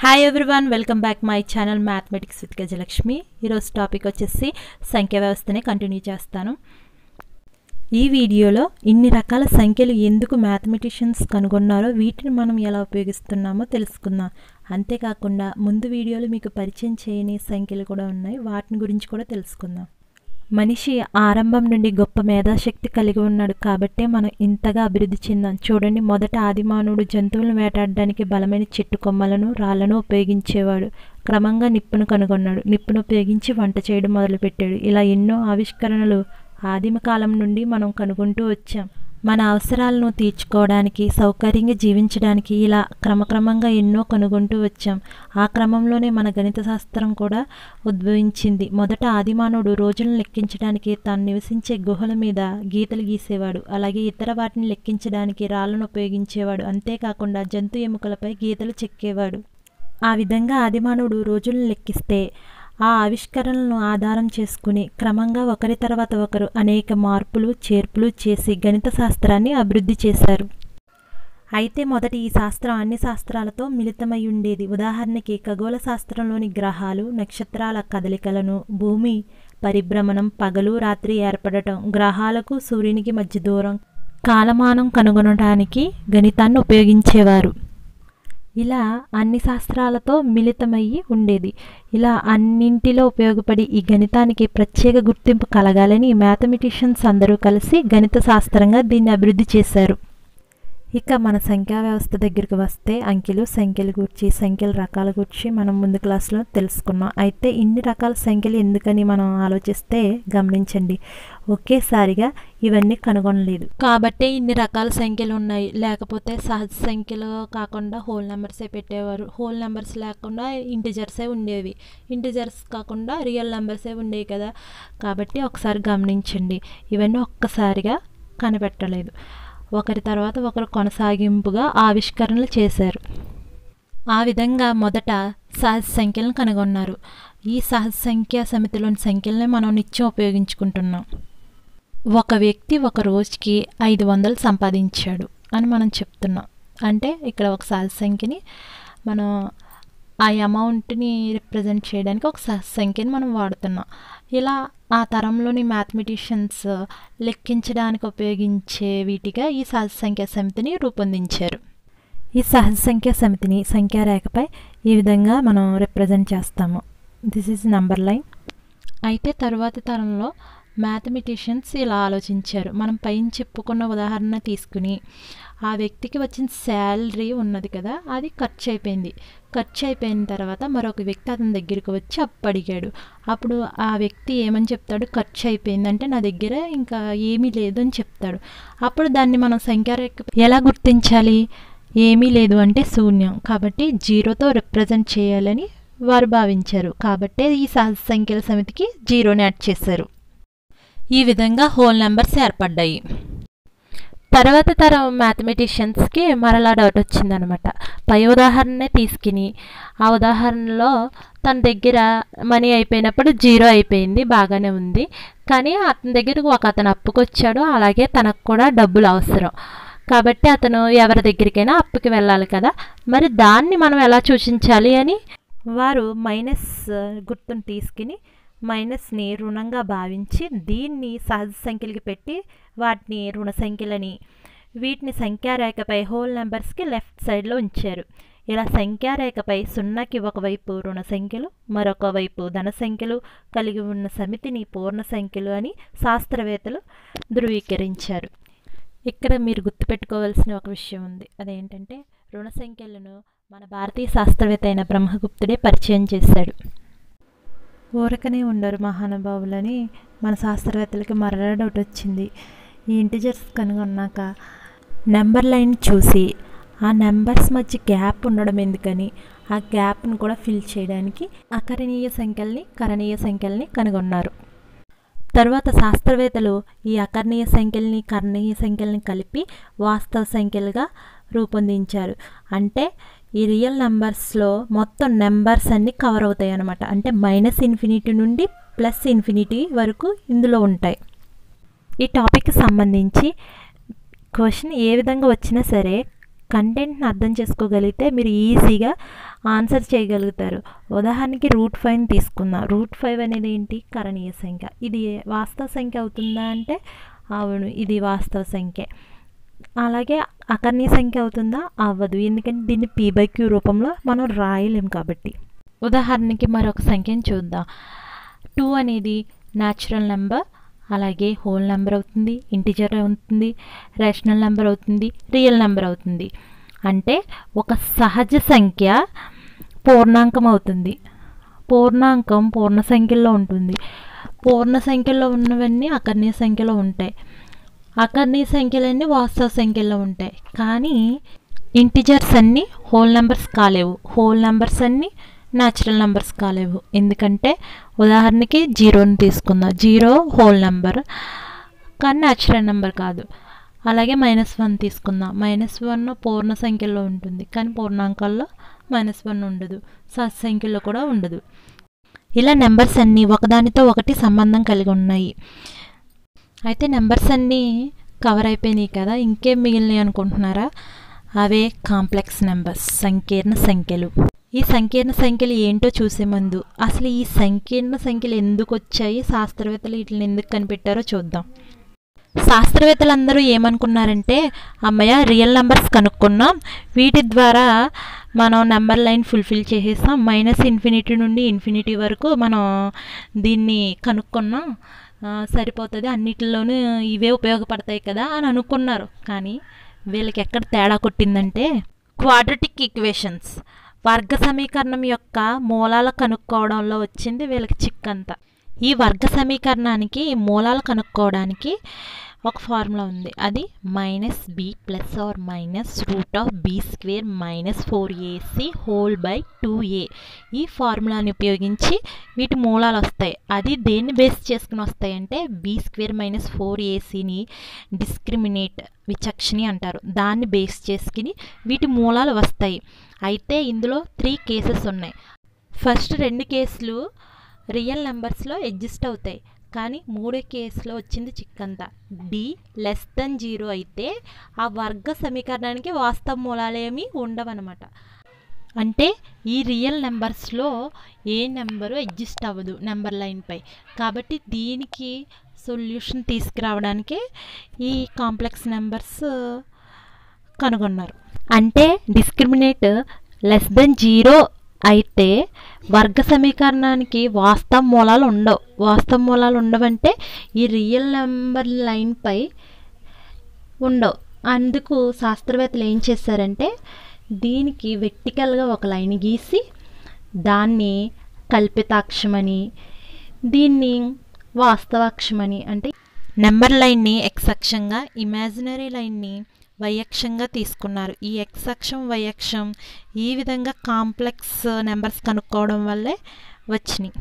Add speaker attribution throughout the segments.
Speaker 1: Hi everyone welcome back my channel mathematics with Gajalakshmi ఈరోజు topic వచ్చేసి సంఖ్య వ్యవస్థనే కంటిన్యూ చేస్తాను. ఈ వీడియోలో ఇన్ని రకాల సంఖ్యలు ఎందుకు మ్యాథమెటిషియన్స్ కనుగొన్నారో వీటిని మనం ఎలా ఉపయోగిస్తున్నామో తెలుసుకుందాం. అంతేకాకుండా ముందు వీడియోలో మీకు పరిచయం చేయని సంఖ్యలు కూడా ఉన్నాయి వాటిని గురించి కూడా తెలుసుకుందాం. మనిషి ఆరంభం నుండి గొప్ప మేధాశక్తి కలిగి ఉన్నాడు కాబట్టే మనం ఇంతగా అభివృద్ధి చెందాం. చూడండి మొదట ఆదిమానవుడు జంతువులను వేటాడడానికి బలమైన చెట్టు కొమ్మలను రాళ్ళను ఉపయోగించేవాడు. క్రమంగా నిప్పును కనుగొన్నాడు. నిప్పును ఉపయోగించి వంట చేయడం మొదలుపెట్టాడు. ఇలా ఎన్నో ఆవిష్కరణలు ఆదిమ కాలం నుండి మనం కనుగొంటూ వచ్చాం. మన అవసరాలను తీర్చుకోవడానికి సౌకర్యంగా జీవించడానికి ఇలా క్రమక్రమంగా ఎన్నో కనుగొంటూ వచ్చాం. ఆ క్రమంలోనే మన గణిత శాస్త్రం కూడా ఉద్భవించింది. మొదట ఆదిమానవుడు రోజులను లెక్కించడానికి తాను నివసించే గుహల మీద గీతలు గీసేవాడు. అలాగే ఇతర వాటిని లెక్కించడానికి రాళ్ళను ఉపయోగించేవాడు. అంతేకాకుండా జంతు ఎముకలపై గీతలు చెక్కేవాడు. ఆ విధంగా ఆదిమానవుడు రోజులను లెక్కిస్తే ఆ ఆవిష్కరణలను ఆధారం చేసుకుని క్రమంగా ఒకరి తర్వాత ఒకరు అనేక మార్పులు చేర్పులు చేసి గణిత శాస్త్రాన్ని అభివృద్ధి చేశారు. అయితే మొదటి ఈ శాస్త్రం అన్ని శాస్త్రాలతో మిళితమై ఉండేది. ఉదాహరణకి ఖగోళ శాస్త్రంలోని గ్రహాలు నక్షత్రాల కదలికలను భూమి పరిభ్రమణం పగలు రాత్రి ఏర్పడటం గ్రహాలకు సూర్యునికి మధ్య దూరం కాలమానం కనుగొనడానికి గణితాన్ని ఉపయోగించేవారు. ఇలా అన్ని శాస్త్రాలతో మిళితమయ్యి ఉండేది. ఇలా అన్నింటిలో ఉపయోగపడి ఈ గణితానికి ప్రత్యేక గుర్తింపు కలగాలని మ్యాథమెటిషియన్స్ అందరూ కలిసి గణిత శాస్త్రంగా దీన్ని అభివృద్ధి చేశారు. ఇక మన సంఖ్యా వ్యవస్థ దగ్గరికి వస్తే అంకెలు సంఖ్యల గురించి సంఖ్యల రకాల గురించి మనం ముందు క్లాస్లో తెలుసుకున్నాం. అయితే ఇన్ని రకాల సంఖ్యలు ఎందుకని మనం ఆలోచిస్తే గమనించండి. ఒకేసారిగా ఇవన్నీ కనుగొనలేదు. కాబట్టే ఇన్ని రకాల సంఖ్యలు ఉన్నాయి. లేకపోతే సహజ సంఖ్యలు కాకుండా హోల్ నెంబర్సే పెట్టేవారు. హోల్ నెంబర్స్ లేకుండా ఇంటిజర్సే ఉండేవి. ఇంటిజర్స్ కాకుండా రియల్ నెంబర్సే ఉండేవి కదా. కాబట్టి ఒకసారి గమనించండి. ఇవన్నీ ఒక్కసారిగా కనిపెట్టలేదు. ఒకరి తర్వాత ఒకరు కొనసాగింపుగా ఆవిష్కరణలు చేశారు. ఆ విధంగా మొదట సహజ సంఖ్యలను కనుగొన్నారు. ఈ సహజ సంఖ్య సమితిలోని సంఖ్యలనే మనం నిత్యం ఉపయోగించుకుంటున్నాం. ఒక వ్యక్తి ఒక రోజుకి ఐదు వందలు సంపాదించాడు అని మనం చెప్తున్నాం. అంటే ఇక్కడ ఒక సహజ సంఖ్యని మనం ఆ అమౌంట్ని రిప్రజెంట్ చేయడానికి ఒక సహజ సంఖ్యని మనం వాడుతున్నాం. ఇలా ఆ తరంలోని మ్యాథమెటిషియన్స్ లెక్కించడానికి ఉపయోగించే వీటిగా ఈ సహజ సంఖ్యా సమితిని రూపొందించారు. ఈ సహజ సంఖ్యా సమితిని సంఖ్యారేఖపై ఈ విధంగా మనం రిప్రజెంట్ చేస్తాము. దిస్ ఈజ్ నంబర్ లైన్ అయితే తరువాతి తరంలో మ్యాథమెటిషియన్స్ ఇలా ఆలోచించారు. మనం పైన చెప్పుకున్న ఉదాహరణ తీసుకుని ఆ వ్యక్తికి వచ్చిన శాలరీ ఉన్నది కదా అది ఖర్చు అయిపోయింది ఖర్చు అయిపోయిన తర్వాత మరొక వ్యక్తి అతని దగ్గరికి వచ్చి అప్పు అడిగాడు అప్పుడు ఆ వ్యక్తి ఏమని చెప్తాడు? ఖర్చు అయిపోయింది అంటే నా దగ్గర ఇంకా ఏమీ లేదు అని చెప్తాడు. అప్పుడు దాన్ని మనం సంఖ్య ఎలా గుర్తించాలి? ఏమీ లేదు అంటే శూన్యం. కాబట్టి జీరోతో రిప్రజెంట్ చేయాలని వారు భావించారు. కాబట్టే ఈ సహజ సంఖ్యల సమితికి జీరోని యాడ్ చేశారు. ఈ విధంగా హోల్ నెంబర్స్ ఏర్పడ్డాయి. తర్వాత తరం మ్యాథమెటిషియన్స్కి మరలా డౌట్ వచ్చిందనమాట. పై ఉదాహరణనే తీసుకుని ఆ ఉదాహరణలో తన దగ్గర మనీ అయిపోయినప్పుడు జీరో అయిపోయింది బాగానే ఉంది. కానీ అతని దగ్గరకు ఒక అతను అప్పుకొచ్చాడు అలాగే తనకు కూడా డబ్బులు అవసరం. కాబట్టి అతను ఎవరి దగ్గరికైనా అప్పుకి వెళ్ళాలి కదా. మరి దాన్ని మనం ఎలా సూచించాలి అని వారు మైనస్ గుర్తును తీసుకుని మైనస్ని రుణంగా భావించి దీన్ని సహజ సంఖ్యలకి పెట్టి వాటిని రుణ సంఖ్యలని వీటిని సంఖ్యారేఖపై హోల్ నెంబర్స్కి లెఫ్ట్ సైడ్లో ఉంచారు. ఇలా సంఖ్యారేఖపై సున్నాకి ఒకవైపు రుణ సంఖ్యలు మరొక వైపు ధన సంఖ్యలు కలిగి ఉన్న సమితిని పూర్ణ సంఖ్యలు అని శాస్త్రవేత్తలు ధృవీకరించారు. ఇక్కడ మీరు గుర్తుపెట్టుకోవాల్సిన ఒక విషయం ఉంది. అదేంటంటే రుణ సంఖ్యలను మన భారతీయ శాస్త్రవేత్త అయిన బ్రహ్మగుప్తుడే పరిచయం చేశాడు. ఊరకనే ఉండరు మహానుభావులని. మన శాస్త్రవేత్తలకి మరలా డౌట్ వచ్చింది. ఈ ఇంటిజర్స్ కనుగొన్నాక నెంబర్ లైన్ చూసి ఆ నెంబర్స్ మధ్య గ్యాప్ ఉండడం ఎందుకని ఆ గ్యాప్ను కూడా ఫిల్ చేయడానికి అకరణీయ సంఖ్యల్ని కరణీయ సంఖ్యల్ని కనుగొన్నారు. తర్వాత శాస్త్రవేత్తలు ఈ అకర్ణీయ సంఖ్యల్ని కర్ణీయ సంఖ్యల్ని కలిపి వాస్తవ సంఖ్యలుగా రూపొందించారు. అంటే ఈ రియల్ నెంబర్స్లో మొత్తం నెంబర్స్ అన్నీ కవర్ అవుతాయి అనమాట అంటే మైనస్ ఇన్ఫినిటీ నుండి ప్లస్ ఇన్ఫినిటీ వరకు ఇందులో ఉంటాయి. ఈ టాపిక్కి సంబంధించి క్వశ్చన్ ఏ విధంగా వచ్చినా సరే కంటెంట్ని అర్థం చేసుకోగలిగితే మీరు ఈజీగా ఆన్సర్ చేయగలుగుతారు. ఉదాహరణకి రూట్ ఫైవ్ తీసుకుందాం. రూట్ ఫైవ్ అనేది ఏంటి? కరణీయ సంఖ్య. ఇది వాస్తవ సంఖ్య అవుతుందా అంటే? అవును ఇది వాస్తవ సంఖ్య. అలాగే అకర్ణీయ సంఖ్య అవుతుందా? అవ్వదు. ఎందుకంటే దీన్ని పీ బై క్యూ రూపంలో మనం రాయలేం కాబట్టి. ఉదాహరణకి మరొక సంఖ్యను చూద్దాం. టూ అనేది న్యాచురల్ నెంబర్ అలాగే హోల్ నెంబర్ అవుతుంది ఇంటిజర్ అవుతుంది రేషనల్ నెంబర్ అవుతుంది రియల్ నెంబర్ అవుతుంది. అంటే ఒక సహజ సంఖ్య పూర్ణాంకం అవుతుంది. పూర్ణాంకం పూర్ణ సంఖ్యలో ఉంటుంది. పూర్ణ సంఖ్యలో ఉన్నవన్నీ అకర్ణీయ సంఖ్యలో ఉంటాయి. అకర్ణీయ సంఖ్యలన్నీ వాస్తవ సంఖ్యలో ఉంటాయి. కానీ ఇంటిజర్స్ అన్నీ హోల్ నెంబర్స్ కాలేవు. హోల్ నెంబర్స్ అన్నీ న్యాచురల్ నెంబర్స్ కాలేవు. ఎందుకంటే ఉదాహరణకి జీరోని తీసుకుందాం. Zero whole number. కానీ న్యాచురల్ నెంబర్ కాదు. అలాగే మైనస్ వన్ తీసుకుందాం. మైనస్ వన్ పూర్ణ సంఖ్యలో ఉంటుంది. కానీ పూర్ణాంకాల్లో మైనస్ వన్ ఉండదు. సహజ సంఖ్యలో కూడా ఉండదు. ఇలా నెంబర్స్ అన్నీ ఒకదానితో ఒకటి సంబంధం కలిగి ఉన్నాయి. అయితే నెంబర్స్ అన్నీ కవర్ అయిపోయినాయి కదా ఇంకేం మిగిలినాయి అనుకుంటున్నారా? అవే కాంప్లెక్స్ నెంబర్స్ సంకీర్ణ సంఖ్యలు. ఈ సంకీర్ణ సంఖ్యలు ఏంటో చూసే ముందు అసలు ఈ సంకీర్ణ సంఖ్యలు ఎందుకు వచ్చాయి శాస్త్రవేత్తలు వీటిని ఎందుకు కనిపెట్టారో చూద్దాం. శాస్త్రవేత్తలు అందరూ ఏమనుకున్నారంటే అమ్మయ్య రియల్ నెంబర్స్ కనుక్కున్నాం వీటి ద్వారా మనం నెంబర్ లైన్ ఫుల్ఫిల్ చేసేస్తాం మైనస్ ఇన్ఫినిటీ నుండి ఇన్ఫినిటీ వరకు మనం దీన్ని కనుక్కున్నాం. సరిపోతుంది. అన్నిటిలోనూ ఇవే ఉపయోగపడతాయి కదా అని అనుకున్నారు. కానీ వీళ్ళకి ఎక్కడ తేడా కొట్టిందంటే క్వాడ్రటిక్ ఈక్వేషన్స్ వర్గ సమీకరణం యొక్క మూలాలు కనుక్కోవడంలో వచ్చింది వీళ్ళకి చిక్కంతా. ఈ వర్గ సమీకరణానికి మూలాలు కనుక్కోవడానికి ఒక ఫార్ములా ఉంది. అది minus B plus or minus root of B square minus four AC whole by two A ఈ ఫార్ములాని ఉపయోగించి వీటి మూలాలు వస్తాయి. అది దేన్ని బేస్ చేసుకుని వస్తాయంటే బి స్క్వేర్ మైనస్ ఫోర్ ఏసీని డిస్క్రిమినేట్ విచక్షణి అంటారు. దాన్ని బేస్ చేసుకుని వీటి మూలాలు వస్తాయి. అయితే ఇందులో త్రీ కేసెస్ ఉన్నాయి. ఫస్ట్ రెండు కేసులు రియల్ నెంబర్స్లో ఎగ్జిస్ట్ అవుతాయి. కానీ మూడో కేసులో వచ్చింది చిక్కంతా. డి లెస్ దెన్ జీరో అయితే ఆ వర్గ సమీకరణానికి వాస్తవ మూలాలేమీ ఉండవన్నమాట. అంటే ఈ రియల్ నెంబర్స్లో ఏ నెంబరు అడ్జస్ట్ అవ్వదు నెంబర్ లైన్పై కాబట్టి దీనికి సొల్యూషన్ తీసుకురావడానికి ఈ కాంప్లెక్స్ నెంబర్స్ కనుగొన్నారు. అంటే డిస్క్రిమినేట్ లెస్ దెన్ జీరో అయితే వర్గ సమీకరణానికి వాస్తవ మూలాలు ఉండవు. వాస్తవ మూలాలు ఉండవంటే ఈ రియల్ నెంబర్ లైన్పై ఉండవు. అందుకు శాస్త్రవేత్తలు ఏం చేశారంటే దీనికి వెర్టికల్గా ఒక లైన్ గీసి దాన్ని కల్పితాక్షమని దీన్ని వాస్తవాక్షమని అంటే నెంబర్ లైన్ని ఎక్స్ అక్షంగా ఇమాజినరీ లైన్ని వైయక్షంగా తీసుకున్నారు. ఈ ఎక్స్ అక్షం వైయక్షం ఈ విధంగా కాంప్లెక్స్ నెంబర్స్ కనుక్కోవడం వల్లే వచ్చినాయి.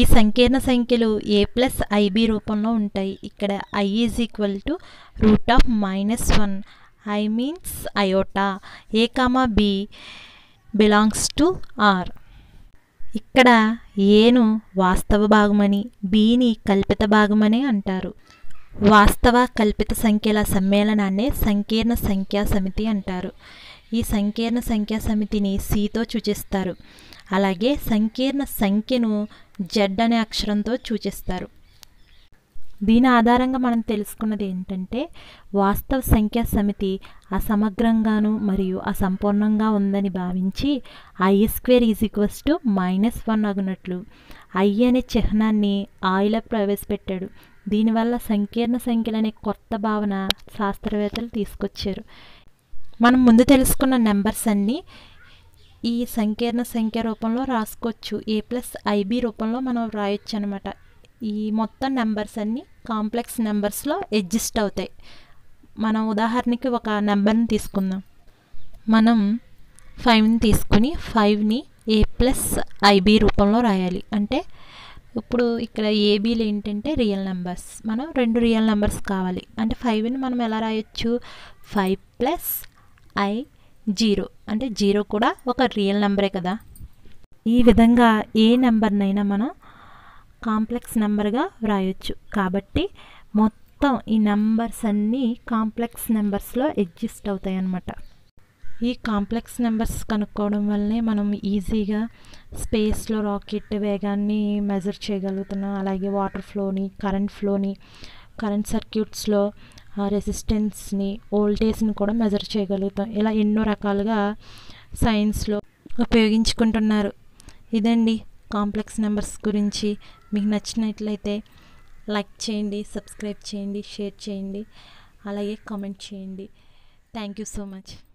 Speaker 1: ఈ సంకీర్ణ సంఖ్యలు ఏ ప్లస్ ఐబి రూపంలో ఉంటాయి. ఇక్కడ I is equal to root of minus one I means iota A comma B belongs to R ఇక్కడ ఏను వాస్తవ భాగమని బీని కల్పిత భాగమని అంటారు. వాస్తవ కల్పిత సంఖ్యల సమ్మేళనాన్ని సంకీర్ణ సంఖ్యా సమితి అంటారు. ఈ సంకీర్ణ సంఖ్యా సమితిని సితో సూచిస్తారు. అలాగే సంకీర్ణ సంఖ్యను జెడ్ అనే అక్షరంతో సూచిస్తారు. దీని ఆధారంగా మనం తెలుసుకున్నది ఏంటంటే వాస్తవ సంఖ్యా సమితి అసమగ్రంగాను మరియు అసంపూర్ణంగా ఉందని భావించి I square is equals to minus one అగునట్లు I అనే చిహ్నాన్ని ఆయిలో ప్రవేశపెట్టాడు. దీనివల్ల సంకీర్ణ సంఖ్యలు అనే కొత్త భావన శాస్త్రవేత్తలు తీసుకొచ్చారు. మనం ముందు తెలుసుకున్న నెంబర్స్ అన్నీ ఈ సంకీర్ణ సంఖ్య రూపంలో రాసుకోవచ్చు. ఏ ప్లస్ ఐబి రూపంలో మనం రాయొచ్చు అనమాట ఈ మొత్తం నెంబర్స్ అన్నీ కాంప్లెక్స్ నెంబర్స్లో అడ్జస్ట్ అవుతాయి. మనం ఉదాహరణకి ఒక నెంబర్ని తీసుకుందాం. మనం ఫైవ్ని తీసుకుని ఫైవ్ని ఏ ప్లస్ ఐబి రూపంలో రాయాలి. అంటే ఇప్పుడు ఇక్కడ ఏబీలు ఏంటంటే రియల్ నెంబర్స్ మనం రెండు రియల్ నెంబర్స్ కావాలి. అంటే ఫైవ్ని మనం ఎలా రాయొచ్చు? ఫైవ్ ప్లస్ ఐ జీరో అంటే జీరో కూడా ఒక రియల్ నెంబరే కదా. ఈ విధంగా ఏ నెంబర్నైనా మనం కాంప్లెక్స్ నెంబర్గా వ్రాయొచ్చు కాబట్టి మొత్తం ఈ నెంబర్స్ అన్నీ కాంప్లెక్స్ నెంబర్స్లో ఎగ్జిస్ట్ అవుతాయి అన్నమాట ఈ కాంప్లెక్స్ నెంబర్స్ కనుక్కోవడం వల్లనే మనం ఈజీగా స్పేస్లో రాకెట్ వేగాన్ని మెజర్ చేయగలుగుతున్నాం. అలాగే వాటర్ ఫ్లోని కరెంట్ ఫ్లోని కరెంట్ సర్క్యూట్స్లో రెసిస్టెన్స్ని ఓల్టేజ్ని కూడా మెజర్ చేయగలుగుతాం. ఇలా ఎన్నో రకాలుగా సైన్స్లో ఉపయోగించుకుంటున్నారు. ఇదండి కాంప్లెక్స్ నెంబర్స్ గురించి. మీకు నచ్చినట్లయితే లైక్ చేయండి సబ్స్క్రైబ్ చేయండి షేర్ చేయండి అలాగే కామెంట్ చేయండి. Thank you so much.